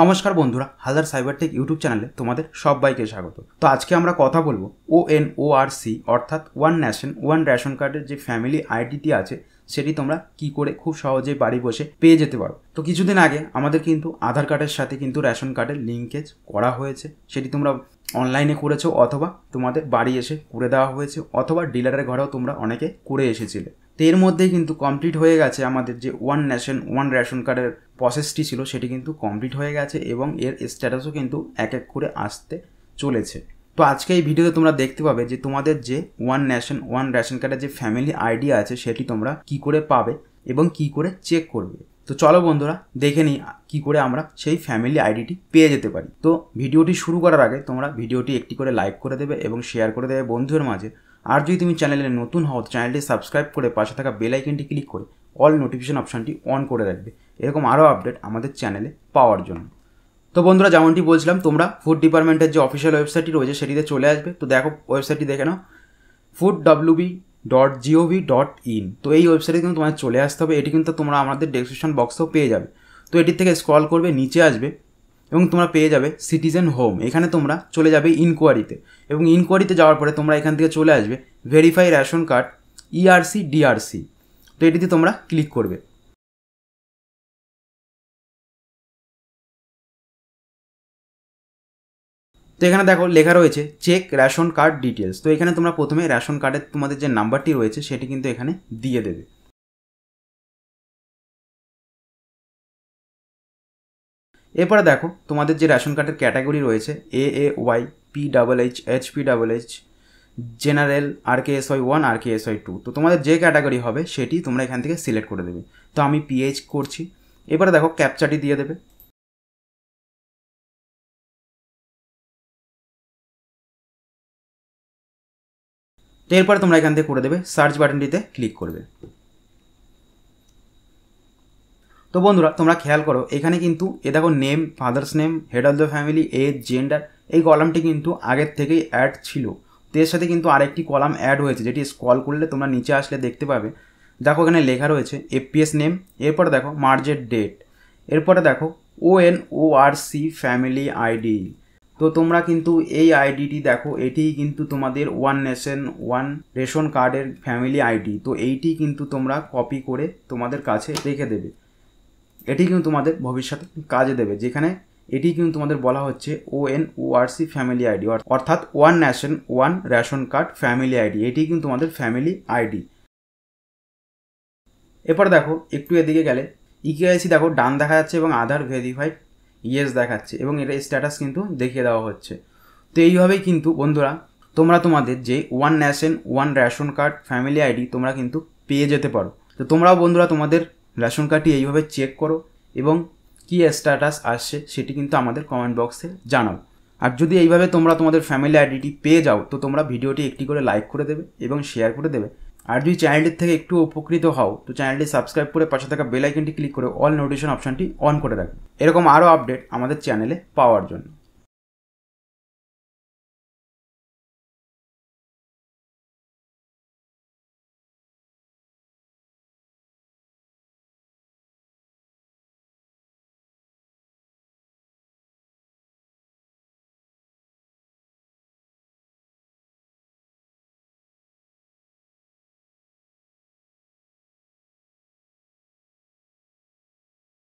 নমস্কার বন্ধুরা, Haldar cyber take YouTube চ্যানেলে তোমাদের সবাইকে স্বাগত। তো আজকে আমরা কথা বলব O N O R C অর্থাৎ ওয়ান ন্যাশন, ওয়ান রেশন কার্ডের যে ফ্যামিলি আইডিটি আছে, সেটি তোমরা কি করে খুব সহজেই বাড়ি বসে পেয়ে যেতে পারো। তো কিছুদিন আগে আমাদের কিন্তু আধার কার্ডের সাথে কিন্তু রেশন কার্ডের লিঙ্কেজ করা হয়েছে। সেটি তোমরা অনলাইনে করেছ অথবা তোমাদের বাড়ি এসে করে দেওয়া হয়েছে, অথবা ডিলারের ঘরেও তোমরা অনেকে করে এসেছিলে। তো এর মধ্যে কিন্তু কমপ্লিট হয়ে গেছে আমাদের যে ওয়ান ন্যাশন ওয়ান রেশন কার্ডের প্রসেসটি ছিল, সেটি কিন্তু কমপ্লিট হয়ে গেছে এবং এর স্ট্যাটাসও কিন্তু এক এক করে আসতে চলেছে। তো আজকে এই ভিডিওতে তোমরা দেখতে পাবে যে তোমাদের যে ওয়ান ন্যাশন ওয়ান রেশন কার্ডের যে ফ্যামিলি আইডি আছে, সেটি তোমরা কি করে পাবে এবং কি করে চেক করবে। তো চলো বন্ধুরা, দেখে নিই কী করে আমরা সেই ফ্যামিলি আইডিটি পেয়ে যেতে পারি। তো ভিডিওটি শুরু করার আগে তোমরা ভিডিওটি একটি করে লাইক করে দেবে এবং শেয়ার করে দেবে বন্ধুদের মাঝে। আর যদি তুমি চ্যানেলে নতুন হও চ্যানেলটি সাবস্ক্রাইব করে পাশে থাকা বেল আইকনটি ক্লিক করে অল নোটিফিকেশন অপশানটি অন করে রাখবে। এরকম আরও আপডেট আমাদের চ্যানেলে পাওয়ার জন্য। তো বন্ধুরা, যেমনটি বলছিলাম, তোমরা ফুড ডিপার্টমেন্টের যে অফিসিয়াল ওয়েবসাইটটি রয়েছে, সেটিতে চলে আসবে। তো দেখো ওয়েবসাইটটি দেখে নাও। Food WB dot gov dot in তো এই ওয়েবসাইটে কিন্তু তোমাদের চলে আসতে হবে। এটি কিন্তু তোমরা আমাদের ডেসক্রিপশন বক্সেও পেয়ে যাবে। তো এটির থেকে স্ক্রল করবে, নিচে আসবে। এবং তোমরা পেয়ে যাবে সিটিজেন হোম এখানে তোমরা চলে যাবে ইনকোয়ারিতে এবং ইনকোয়ারিতে যাওয়ার পরে তোমরা এখান থেকে চলে আসবে verify ration card ERC DRC তো এটিতে তোমরা ক্লিক করবে। তো এখানে দেখো লেখা রয়েছে চেক রেশন কার্ড ডিটেলস তো এখানে তোমরা প্রথমে রেশন কার্ডের তোমাদের যে নাম্বারটি রয়েছে সেটি কিন্তু এখানে দিয়ে দেবে। এরপরে দেখো, তোমাদের যে রেশন কার্ডের ক্যাটাগরি রয়েছে A A Y P double H H P double H general R K S Y one R K S Y two তো তোমাদের যে ক্যাটাগরি হবে সেটি তোমরা এখান থেকে সিলেক্ট করে দেবে। তো আমি পিএইচ করছি। এবারে দেখো ক্যাপচাটি দিয়ে দেবে। তো এরপরে তোমরা এখান থেকে করে দেবে সার্চ বাটনটিতে ক্লিক করবে। তো বন্ধুরা, তোমরা খেয়াল করো, এখানে কিন্তু, এ দেখো name father's name head of the family age gender এই কলামটি কিন্তু আগের থেকেই অ্যাড ছিল। তো এর সাথে কিন্তু আরেকটি কলাম অ্যাড হয়েছে, যেটি স্কল করলে তোমরা নিচে আসলে দেখতে পাবে। দেখো এখানে লেখা রয়েছে এপিএস নেম এরপরে দেখো মার্জের ডেট এরপরে দেখো O N O R C family ID তো তোমরা কিন্তু এই আইডিটি দেখো, এটিই কিন্তু তোমাদের ওয়ান নেশন ওয়ান রেশন কার্ডের ফ্যামিলি আইডি তো এইটি কিন্তু তোমরা কপি করে তোমাদের কাছে রেখে দেবে। এটি কিন্তু তোমাদের ভবিষ্যতে কাজে দেবে। যেখানে এটি কিন্তু তোমাদের বলা হচ্ছে O N C family ID অর্থাৎ one nation one ration card family ID এটি কিন্তু তোমাদের ফ্যামিলি আইডি এরপর দেখো, একটু এদিকে গেলে। ইকেআইসি দেখো, ডান দেখা যাচ্ছে এবং আধার ভেরিফাইড ইয়েস দেখাচ্ছে এবং এটা স্ট্যাটাস কিন্তু দেখিয়ে দেওয়া হচ্ছে। তো এইভাবেই কিন্তু বন্ধুরা, তোমরা তোমাদের যে one nation one ration card family ID তোমরা কিন্তু পেয়ে যেতে পারো। তো তোমরাও বন্ধুরা তোমাদের রেশন কার্ডটি এইভাবে চেক করো এবং কী স্ট্যাটাস আসছে সেটি কিন্তু আমাদের কমেন্ট বক্সে জানাও। আর যদি এইভাবে তোমরা তোমাদের ফ্যামিলি আইডিটি পেয়ে যাও, তো তোমরা ভিডিওটি একটি করে লাইক করে দেবে এবং শেয়ার করে দেবে। আর যদি চ্যানেলটির থেকে একটু উপকৃত হও, তো চ্যানেলটি সাবস্ক্রাইব করে পাশে থাকা বেল আইকনটি ক্লিক করে অল নোটিফিকেশন অপশানটি অন করে রাখবে। এরকম আরও আপডেট আমাদের চ্যানেলে পাওয়ার জন্য।